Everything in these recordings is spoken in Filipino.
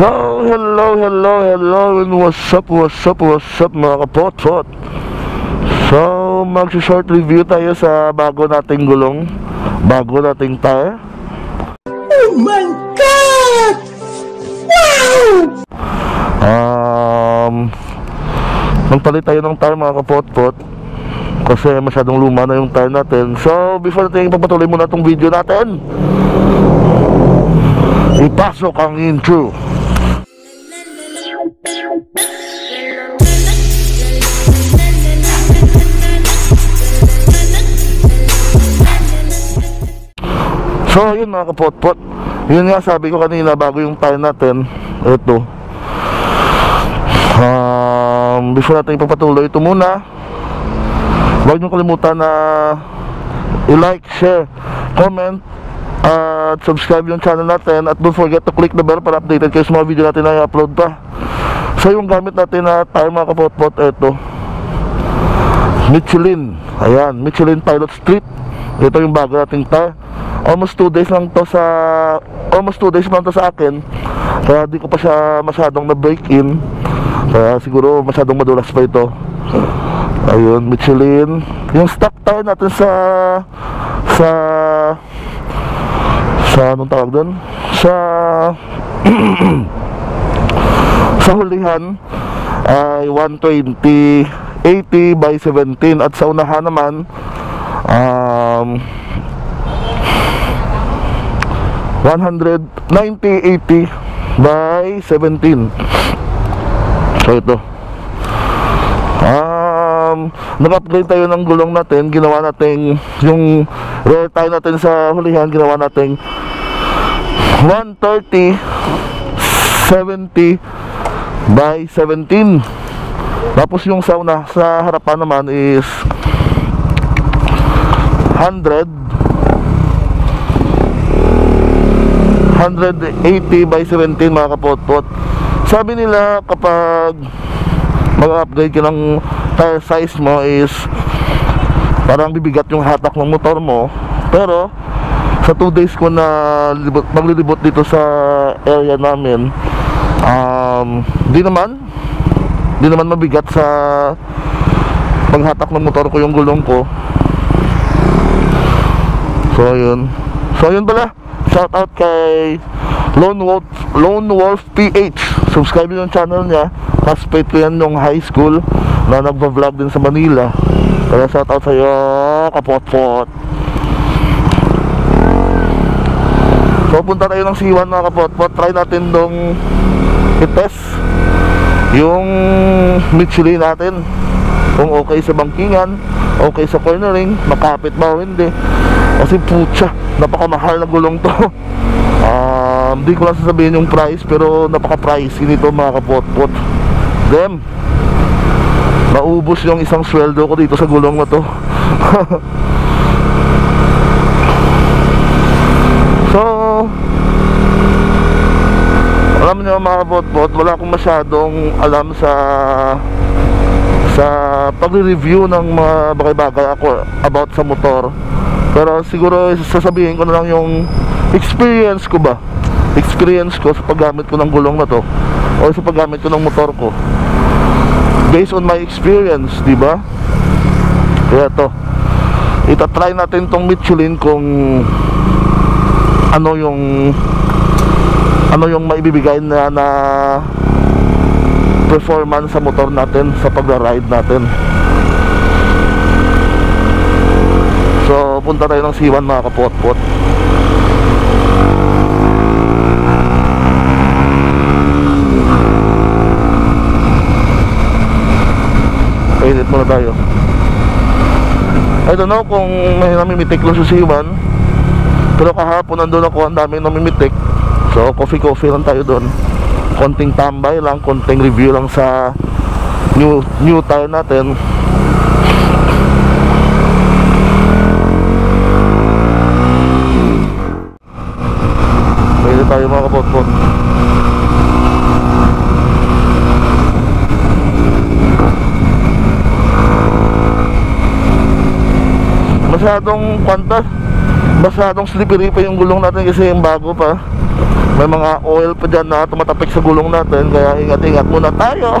So, hello, hello, hello, and what's up, what's up, what's up mga kapot-pot So, mag-short review tayo sa bago nating gulong Bago nating tire Oh my God! Wow! Um, Magpalit tayo ng tire mga kapot-pot Kasi masyadong luma na yung tire natin So, before natin ipapatuloy muna itong video natin Ipasok ang intro So, yun mga kapot-pot. Yun nga sabi ko kanina bago yung tire natin. Ito. Um, before natin ipapatuloy, ito muna. Huwag niyo kalimutan na i-like, share, comment, at subscribe yung channel natin. At don't forget to click the bell para updated kayo sa mga video natin na i-upload pa. So, yung gamit natin na tire mga kapot-pot, ito. Michelin. Ayan, Michelin Pilot Street. Ito yung bago nating tire. Almost 2 days lang to sa almost 2 days lang to sa akin. Kaya di ko pa siya masyadong na break in. Kaya siguro masyadong madulas pa ito. Ayun, Michelin. Yung stock tire natin sa sa sa anong tawag doon? Sa sa hulihan ay 120 80 by 17 at sa unahan naman um 190 80 by 17 so ito. Um nag-upgrade tayo ng gulong natin. Ginawa natin yung rear tire natin sa hulihan. Ginawa natin 130 70 by 17 tapos yung sa una sa harapan naman is 100 180 by 17 mga kapot-pot. Sabi nila kapag mag-upgrade ka ng tire size mo is parang bibigat yung hatak ng motor mo. Pero sa 2 days ko na libot, maglilibot dito sa area namin um, di naman di naman mabigat sa paghatak ng motor ko yung gulong ko so yun. So yun pala. Shout out kay Lone Wolf, Lone Wolf PH subscribe yung channel niya. Classmate ko yan nung high school na nagpa-vlog din sa Manila. Kaya shout out sa'yo kapot-pot. So punta tayo ng C1 mga kapot-pot. Try natin dong i-test yung Michelin natin kung okay sa bangkingan okay sa cornering makapit ba o hindi? Kasi putya napakamahal na gulong to. Um, di ko lang sasabihin yung price pero napaka pricey nito mga kapot-pot. Them maubos yung isang sweldo ko dito sa gulong na to. So alam niyo mga kapot-pot wala akong masyadong alam sa sa pagre-review ng mga bagay-bagay ako about sa motor. Pero siguro sasabihin ko na lang yung experience ko ba? Experience ko sa paggamit ko ng gulong na to o sa paggamit ko ng motor ko. Based on my experience di ba? Kaya to itatry natin tong Michelin kung ano yung ano yung maibibigay na na performance sa motor natin sa pagra-ride natin. So punta tayo ng C1 mga kapot-pot. Painit muna tayo. I don't know kung may namimitik lang sa C1 Pero kahapon nandun ako ang daming namimitik. So coffee coffee lang tayo doon Konting tambay lang, konting review lang sa new, new tire natin. Pwede tayo mga kapot-pot. Masyadong kwanta masyadong slippery pa yung gulong natin kasi yung bago pa. May mga oil pa dyan na tumatapik sa gulong natin kaya ingat-ingat muna tayo.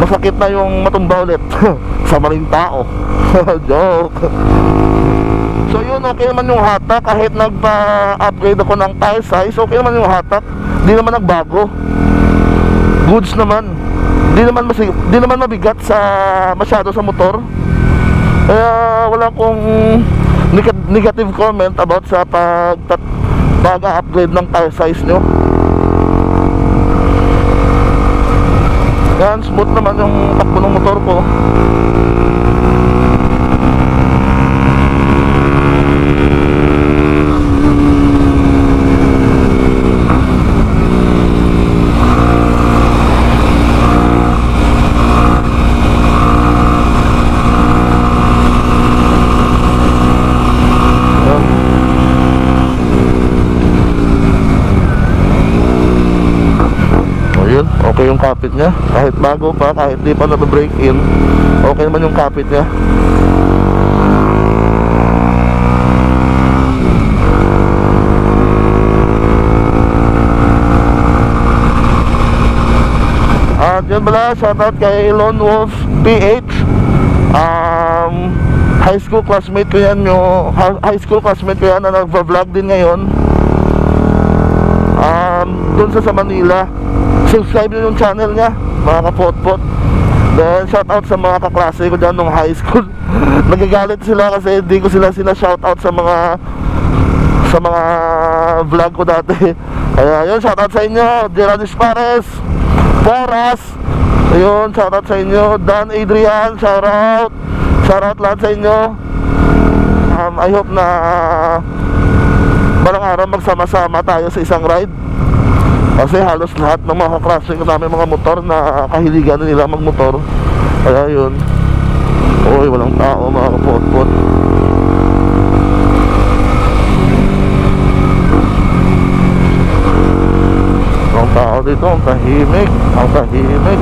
Masakit na yung matumba ulit. Sa maling tao. Joke. So yun okay naman yung hatak. Kahit nagpa-upgrade ako ng tire size okay naman yung hatak. Di naman nagbago. Goods naman. Di naman masig di naman mabigat sa masyado sa motor kaya wala akong neg- negative comment about sa pag pag-upgrade ng tire size nyo. Yan smooth naman yung takbo ng motor ko Yan. Ayun, okay yung kapit niya. Kahit bago pa, kahit di pa na-break in, okay naman yung kapit niya. At yun pala, shoutout kay Lone Wolf PH. Um, high school classmate ko yan yung hi- high school classmate ko yan na nagva-vlog din ngayon. Um, doon sa sa Manila. Subscribe nyo yung channel niya, mga kapotpot. Then shoutout sa mga kaklase ko dyan nung high school. Nagagalit sila kasi hindi ko sila sila shoutout sa mga sa mga vlog ko dati. Kaya yun, shoutout sa inyo, Gerald Pares, Poras, ayun, shoutout sa inyo, Dan Adrian, shoutout, shoutout lahat sa inyo. Um, I hope na balang araw magsama-sama tayo sa isang ride. Kasi halos lahat ng mga kakrasing namin mga motor na kahiligan nila magmotor. Kaya yun. Uy, walang tao mga kapot-pot. Walang tao dito, ang tahimik. Ang tahimik.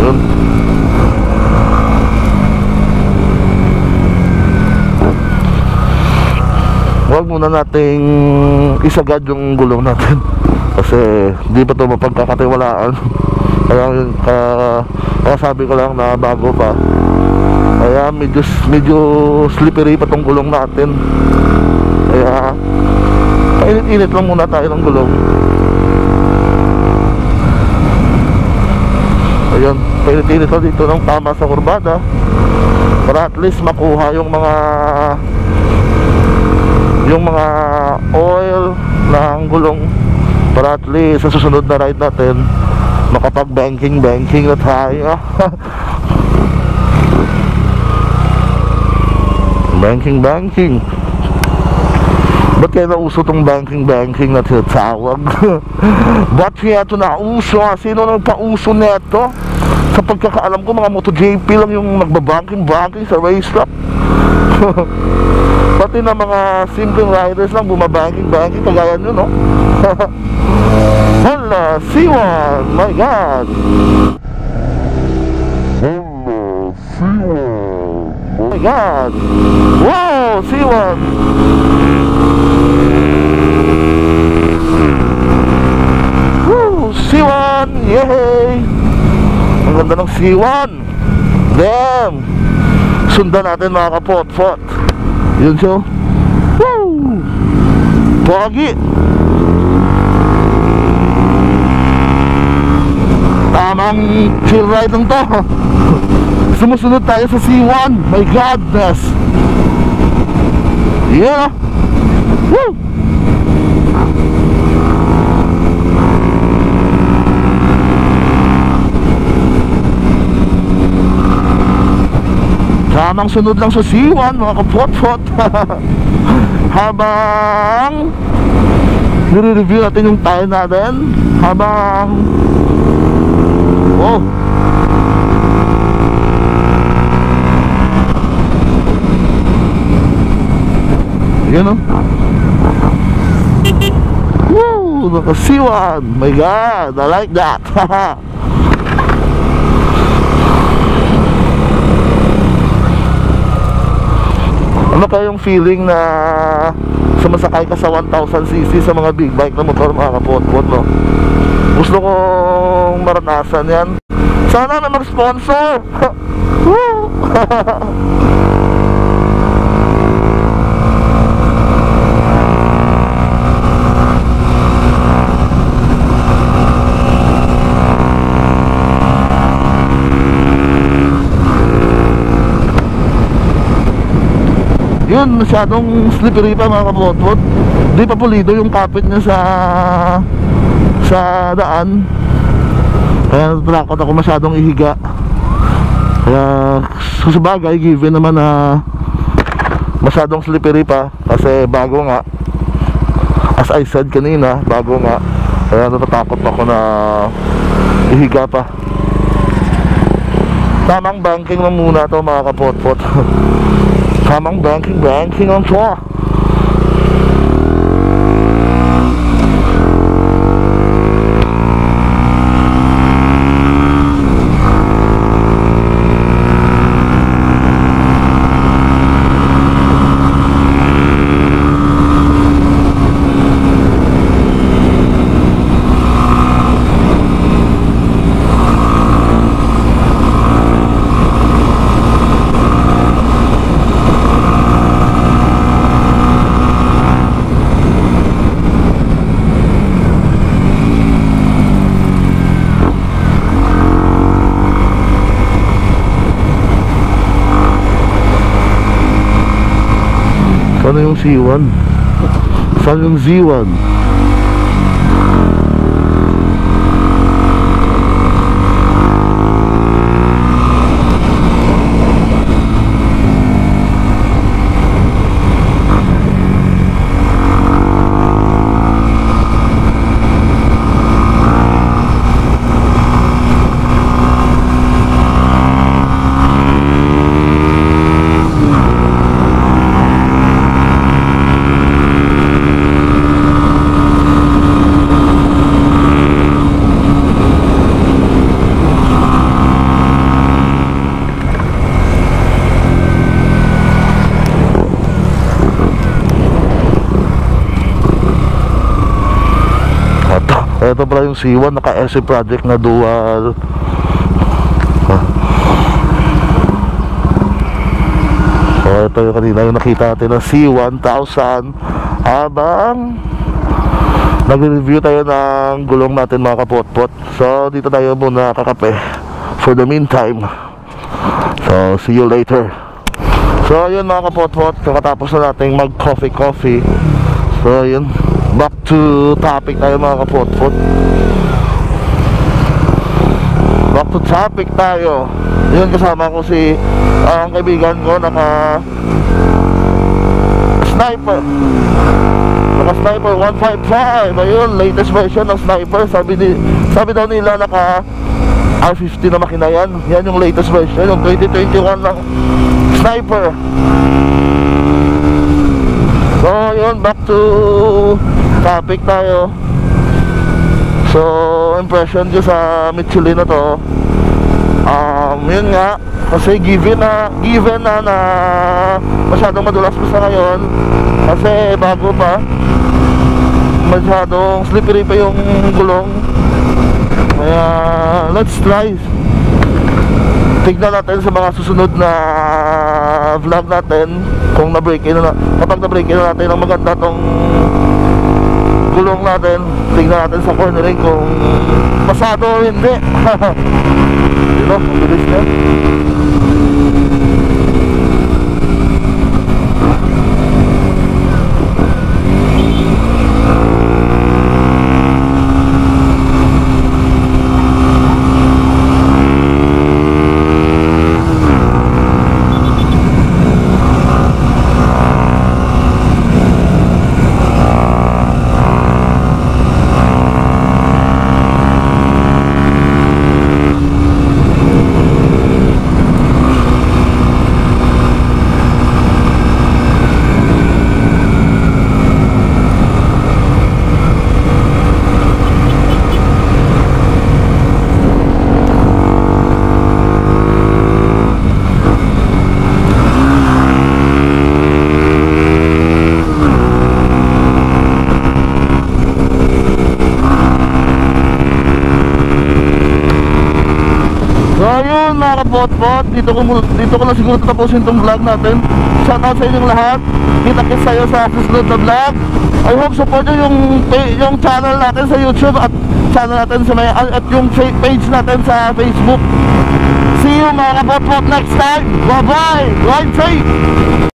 Yun. Huwag muna nating isagad yung gulong natin. Kasi di pa ito mapagkakatiwalaan? Kaya yun kaya, kaya sabi ko lang na bago pa. Kaya medyo, medyo slippery pa tong gulong natin. Kaya painit-init lang muna tayo ng gulong. Ayun painit-init lang dito ng tama sa kurbada. Para at least makuha yung mga yung mga oil ng gulong para at least sa susunod na ride natin makapag banking banking na tayo banking banking Ba't kaya nauso tong banking banking na tinatawag? Ba't kaya ito nauso? Sino nang pauso neto? Sa pagkakaalam ko mga MotoJP lang yung nagbabanking banking sa racetrack Pati na mga simple riders lang bumabanking-banking kagaya nyo, no? Hala, C1! My God! Hala, C1! My God! Wow, C1! Woo, C1! Yay! Ang ganda ng C1! Damn! Sundan natin mga kapot-pot. Yun siya. Woo! Pogi! Tamang chill ride lang to. Sumusunod tayo sa C1. My godness! Yeah! Woo! Tamang sunod lang sa C1 mga kapot-pot. Habang Nire-review natin yung tayo natin Habang Oh! Yan o oh. Woo! Naka C1 My God, I like that. Haha ano kaya yung feeling na sumasakay ka sa 1000cc sa mga big bike na motor mga kapot-pot no? Gusto kong maranasan yan. Sana na mag-sponsor! Yun, masyadong slippery pa mga kapotpot Di pa pulido yung kapit niya sa sa daan. Kaya natakot ako masyadong ihiga. Kaya sa bagay, given naman na masyadong slippery pa Kasi bago nga As I said kanina, bago nga Kaya natatakot ako na ihiga pa. Tamang banking lang muna to mga kapotpot Tamang banking, banking on to. Sana yung C1? Saan yung Z1? Ito, ito pala yung C1 naka-SC project na dual. So ito yung kanina yung nakita natin na C1000 habang nag-review tayo ng gulong natin mga kapotpot. So dito tayo muna kakape. For the meantime. So see you later. So yun mga kapotpot. Na natin mag coffee coffee so yun. Back to topic tayo mga kapotpot. Back to topic tayo. Yun kasama ko si ah, ang kaibigan ko naka sniper. Naka sniper 155 ayun latest version ng sniper. Sabi ni sabi daw nila naka R50 na makina yan. Yan yung latest version yung 2021 ng sniper So, yun, back to topic tayo. So, impression ko sa Michelin na to. Um, yun nga, kasi given na, given na na masyadong madulas pa sa ngayon, kasi bago pa, masyadong slippery pa yung gulong. Kaya, let's try. Tignan natin sa mga susunod na vlog natin kung na-break in na kapag na-break in na natin ang maganda tong gulong natin tignan natin sa cornering kung pasado o hindi. Diba? Ang bilis niya kapot-pot. Dito ko, dito ko na siguro tatapusin itong vlog natin. Shout out sa inyong lahat. Kita-kits tayo sa susunod na vlog. I hope support nyo yung, yung channel natin sa YouTube at channel natin sa may, at yung page natin sa Facebook. See you mga kapot-pot next time. Bye-bye. Ride safe.